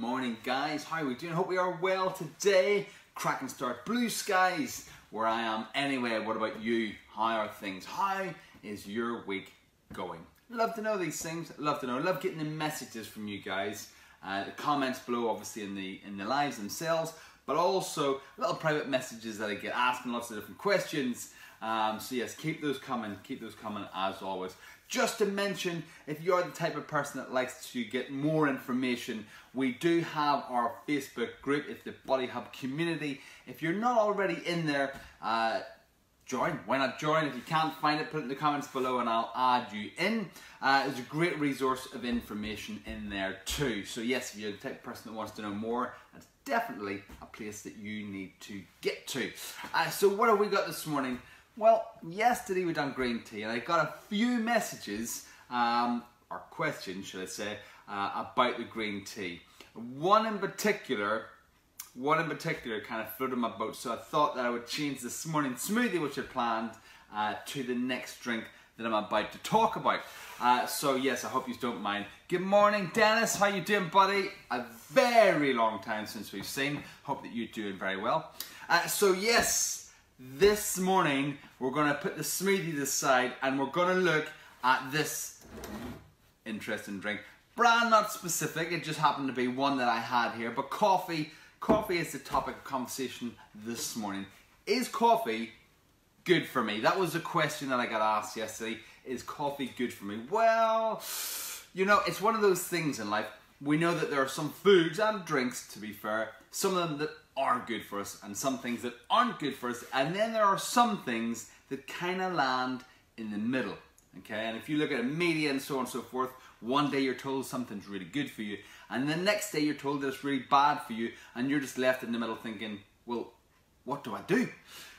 morning, guys. How are we doing? Hope we are well today. Cracking start, blue skies where I am. Anyway, what about you? How are things? How is your week going? Love to know these things. Love to know. Love getting the messages from you guys. Uh, the comments below, obviously in the in the lives themselves, but also little private messages that I get asking lots of different questions. Um, so yes, keep those coming. Keep those coming as always. Just to mention, if you're the type of person that likes to get more information, we do have our Facebook group. It's the Body Hub community. If you're not already in there, uh, join. Why not join? If you can't find it, put it in the comments below and I'll add you in. Uh, there's a great resource of information in there too. So yes, if you're the type of person that wants to know more, that's definitely a place that you need to get to. Uh, so what have we got this morning? Well, yesterday we done green tea and I got a few messages, um, or questions should I say, uh, about the green tea. One in particular, one in particular kind of floated my boat so I thought that I would change this morning smoothie which I planned uh, to the next drink that I'm about to talk about. Uh, so yes, I hope you don't mind. Good morning, Dennis. How you doing, buddy? A very long time since we've seen. Hope that you're doing very well. Uh, so yes, this morning we're going to put the smoothie to the side and we're going to look at this interesting drink. Brand not specific, it just happened to be one that I had here, but coffee, coffee is the topic of conversation this morning. Is coffee good for me? That was a question that I got asked yesterday. Is coffee good for me? Well, you know, it's one of those things in life. We know that there are some foods and drinks, to be fair, some of them that are good for us and some things that aren't good for us. And then there are some things that kind of land in the middle. Okay, and if you look at media and so on and so forth, one day you're told something's really good for you, and the next day you're told that it's really bad for you, and you're just left in the middle thinking, well, what do I do?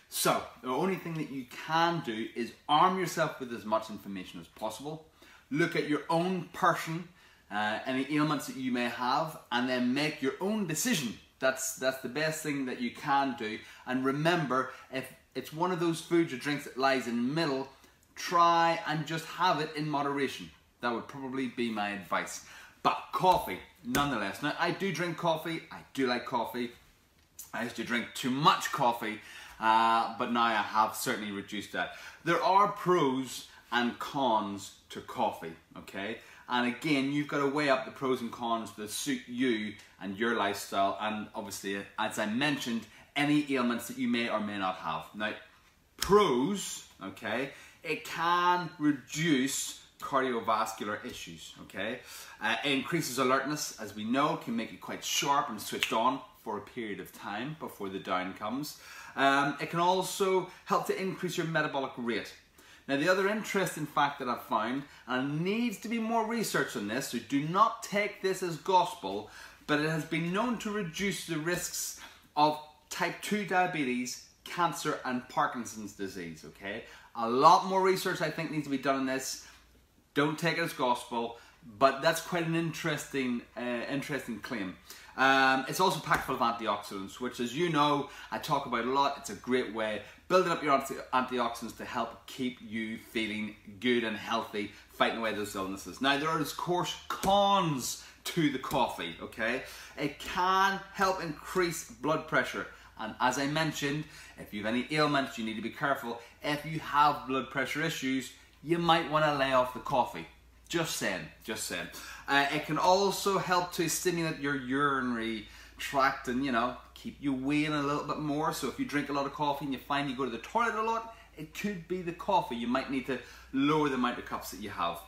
So, the only thing that you can do is arm yourself with as much information as possible. Look at your own person, uh, any ailments that you may have, and then make your own decision that's, that's the best thing that you can do. And remember, if it's one of those foods or drinks that lies in the middle, try and just have it in moderation. That would probably be my advice. But coffee, nonetheless. Now, I do drink coffee. I do like coffee. I used to drink too much coffee, uh, but now I have certainly reduced that. There are pros and cons to coffee, okay? And again, you've got to weigh up the pros and cons that suit you and your lifestyle. And obviously, as I mentioned, any ailments that you may or may not have. Now, pros, okay, it can reduce cardiovascular issues, okay? Uh, increases alertness, as we know, can make you quite sharp and switched on for a period of time before the down comes. Um, it can also help to increase your metabolic rate. Now, the other interesting fact that I've found, and needs to be more research on this, so do not take this as gospel, but it has been known to reduce the risks of type 2 diabetes, cancer, and Parkinson's disease, okay? A lot more research, I think, needs to be done on this. Don't take it as gospel, but that's quite an interesting, uh, interesting claim. Um, it's also packed full of antioxidants, which, as you know, I talk about a lot. It's a great way building up your anti antioxidants to help keep you feeling good and healthy, fighting away those illnesses. Now, there are, of course, cons to the coffee, okay? It can help increase blood pressure. And as I mentioned, if you have any ailments, you need to be careful. If you have blood pressure issues, you might want to lay off the coffee. Just saying, just saying. Uh, it can also help to stimulate your urinary tract and, you know, keep you weighing a little bit more. So if you drink a lot of coffee and you find you go to the toilet a lot, it could be the coffee. You might need to lower the amount of cups that you have.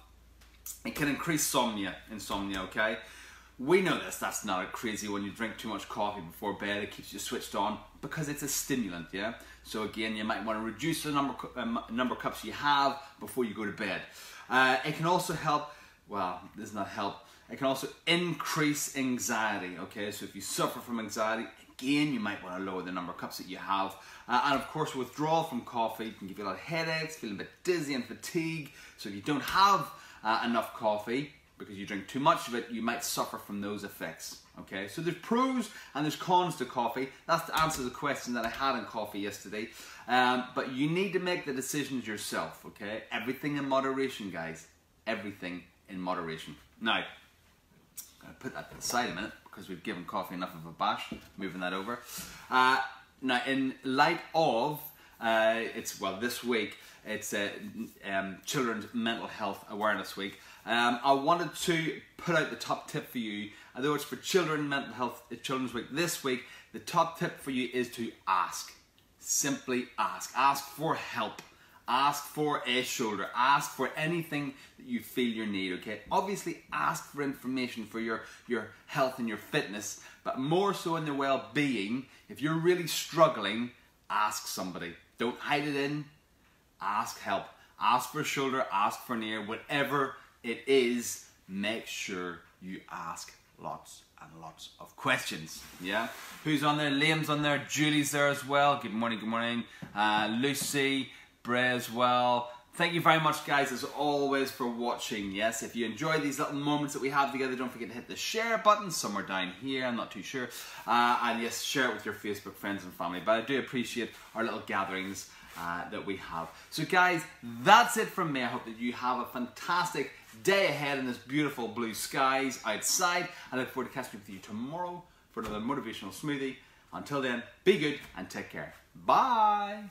It can increase somnia, insomnia, okay? We know this, that's not a crazy one. you drink too much coffee before bed, it keeps you switched on because it's a stimulant, yeah? So again, you might want to reduce the number, um, number of cups you have before you go to bed. Uh, it can also help, well, does not help, it can also increase anxiety, okay? So if you suffer from anxiety, again, you might want to lower the number of cups that you have. Uh, and of course, withdrawal from coffee can give you a lot of headaches, feeling a bit dizzy and fatigue. So if you don't have uh, enough coffee, because you drink too much of it, you might suffer from those effects. Okay, so there's pros and there's cons to coffee. That's to answer the question that I had on coffee yesterday. Um, but you need to make the decisions yourself. Okay, everything in moderation, guys. Everything in moderation. Now, I'll put that to the side a minute because we've given coffee enough of a bash. Moving that over. Uh, now, in light of uh, it's well this week, it's uh, um, Children's Mental Health Awareness Week. Um, I wanted to put out the top tip for you. Although it's for Children Mental Health Children's Week this week, the top tip for you is to ask. Simply ask. Ask for help. Ask for a shoulder. Ask for anything that you feel you need, okay? Obviously, ask for information for your, your health and your fitness, but more so in the well being. If you're really struggling, ask somebody. Don't hide it in. Ask help. Ask for a shoulder, ask for an ear, whatever it is, make sure you ask lots and lots of questions. Yeah? Who's on there? Liam's on there. Julie's there as well. Good morning, good morning. Uh, Lucy, Bray as well. Thank you very much, guys, as always, for watching. Yes, if you enjoy these little moments that we have together, don't forget to hit the share button somewhere down here. I'm not too sure. Uh, and yes, share it with your Facebook friends and family. But I do appreciate our little gatherings uh, that we have. So, guys, that's it from me. I hope that you have a fantastic day ahead in this beautiful blue skies outside. I look forward to catching up with you tomorrow for another motivational smoothie. Until then, be good and take care. Bye.